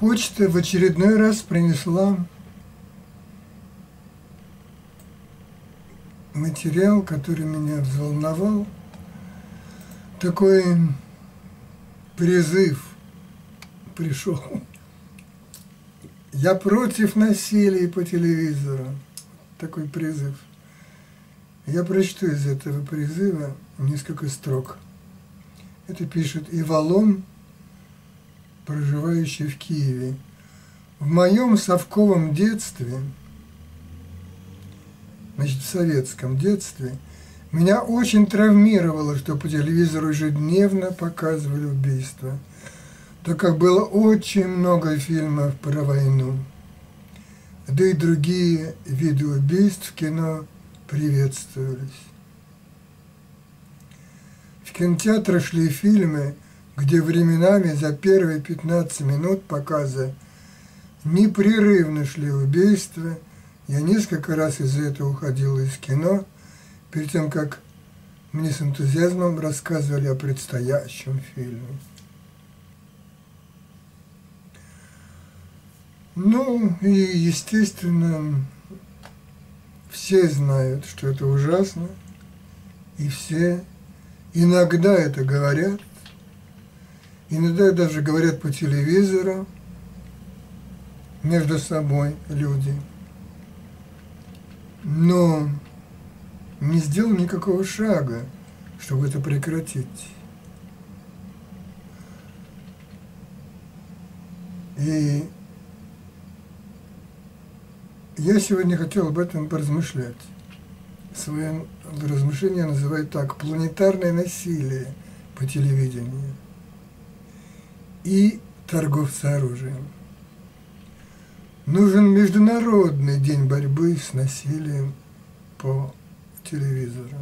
Почта в очередной раз принесла материал, который меня взволновал. Такой призыв пришел. Я против насилия по телевизору. Такой призыв. Я прочту из этого призыва несколько строк. Это пишет Ивалон проживающий в Киеве. В моем совковом детстве, значит, в советском детстве, меня очень травмировало, что по телевизору ежедневно показывали убийства, так как было очень много фильмов про войну. Да и другие виды убийств в кино приветствовались. В кинотеатрах шли фильмы – где временами за первые 15 минут показа непрерывно шли убийства. Я несколько раз из-за этого уходил из кино, перед тем, как мне с энтузиазмом рассказывали о предстоящем фильме. Ну и, естественно, все знают, что это ужасно, и все иногда это говорят, Иногда даже говорят по телевизору между собой люди. Но не сделал никакого шага, чтобы это прекратить. И я сегодня хотел об этом поразмышлять. Свое размышление называют так «планетарное насилие по телевидению» и торговцы оружием. Нужен международный день борьбы с насилием по телевизору.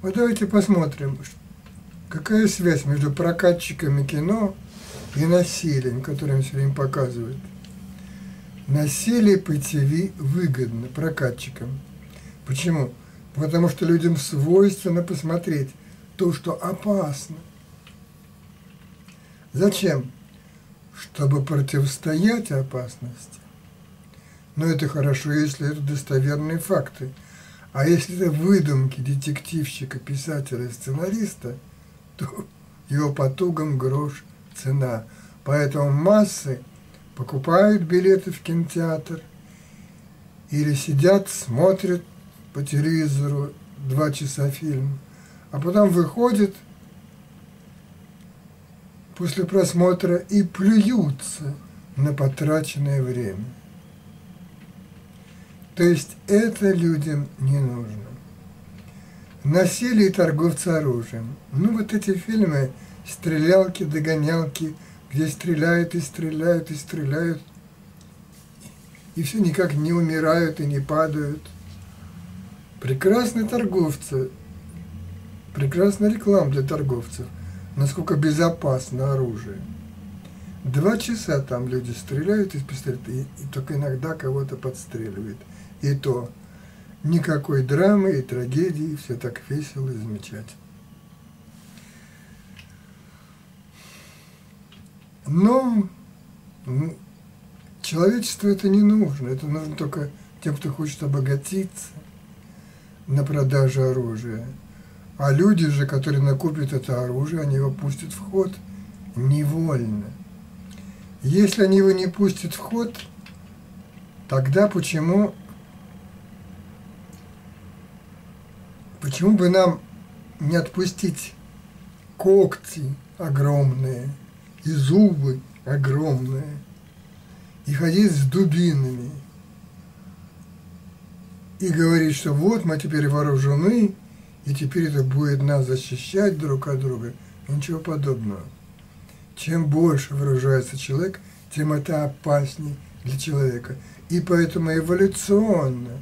Вот давайте посмотрим, какая связь между прокатчиками кино и насилием, которое все время показывают. Насилие по ТВ выгодно прокатчикам. Почему? Потому что людям свойственно посмотреть то, что опасно – Зачем? Чтобы противостоять опасности. Но это хорошо, если это достоверные факты. А если это выдумки детективщика, писателя, сценариста, то его потугам грош цена. Поэтому массы покупают билеты в кинотеатр или сидят, смотрят по телевизору два часа фильм, а потом выходят – после просмотра и плюются на потраченное время. То есть это людям не нужно. Насилие и торговцы оружием. Ну вот эти фильмы, стрелялки, догонялки, где стреляют и стреляют и стреляют, и все никак не умирают и не падают. Прекрасные торговцы, прекрасная реклама для торговцев – насколько безопасно оружие. Два часа там люди стреляют из пистолета, и, и только иногда кого-то подстреливают. И то никакой драмы и трагедии, все так весело и замечательно. Но ну, человечеству это не нужно. Это нужно только тем, кто хочет обогатиться на продаже оружия. А люди же, которые накупят это оружие, они его пустят в ход невольно. Если они его не пустят в ход, тогда почему, почему бы нам не отпустить когти огромные и зубы огромные и ходить с дубинами и говорить, что вот мы теперь вооружены, и теперь это будет нас защищать друг от друга. Ничего подобного. Чем больше вооружается человек, тем это опаснее для человека. И поэтому эволюционно,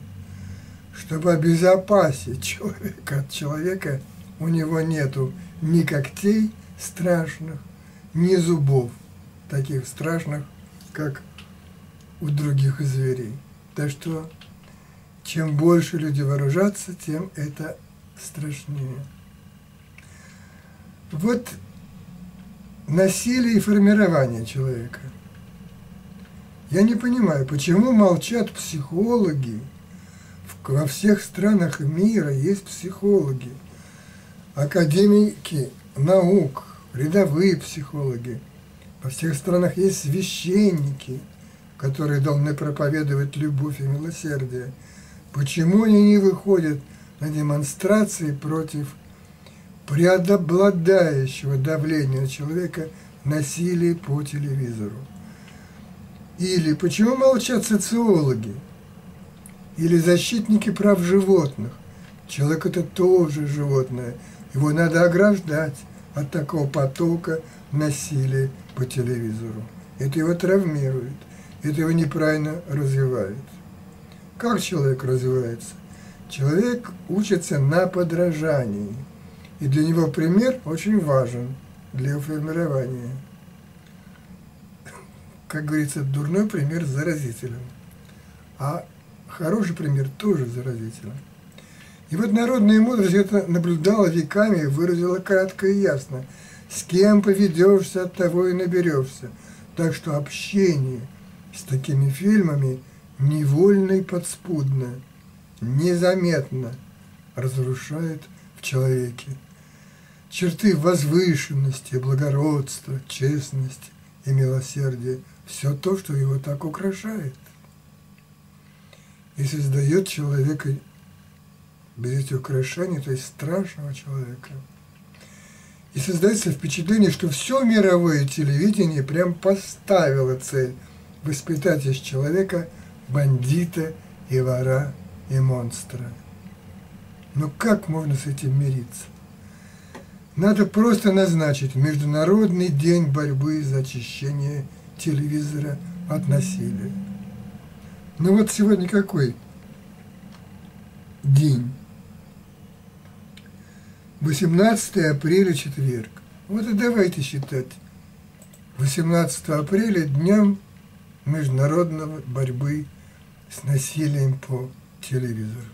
чтобы обезопасить человека от человека, у него нету ни когтей страшных, ни зубов таких страшных, как у других зверей. Так что чем больше люди вооружатся, тем это страшнее. Вот насилия и формирования человека. Я не понимаю, почему молчат психологи. Во всех странах мира есть психологи, академики наук, рядовые психологи. Во всех странах есть священники, которые должны проповедовать любовь и милосердие. Почему они не выходят на демонстрации против преобладающего давления человека насилия по телевизору? Или почему молчат социологи? Или защитники прав животных? Человек это тоже животное. Его надо ограждать от такого потока насилия по телевизору. Это его травмирует, это его неправильно развивает. Как человек развивается? Человек учится на подражании. И для него пример очень важен для формирования. Как говорится, дурной пример заразителен. А хороший пример тоже заразителен. И вот народная мудрость это наблюдала веками и выразила кратко и ясно. С кем поведешься, от того и наберешься. Так что общение с такими фильмами невольно и подспудно, незаметно разрушает в человеке черты возвышенности, благородства, честности и милосердия, все то, что его так украшает. И создает человека без этих украшений, то есть страшного человека. И создается впечатление, что все мировое телевидение прям поставило цель воспитать из человека бандита и вора и монстра. Но как можно с этим мириться? Надо просто назначить Международный день борьбы за очищение телевизора от насилия. Ну вот сегодня какой день? 18 апреля, четверг. Вот и давайте считать 18 апреля днем международного борьбы с насилием по телевизору.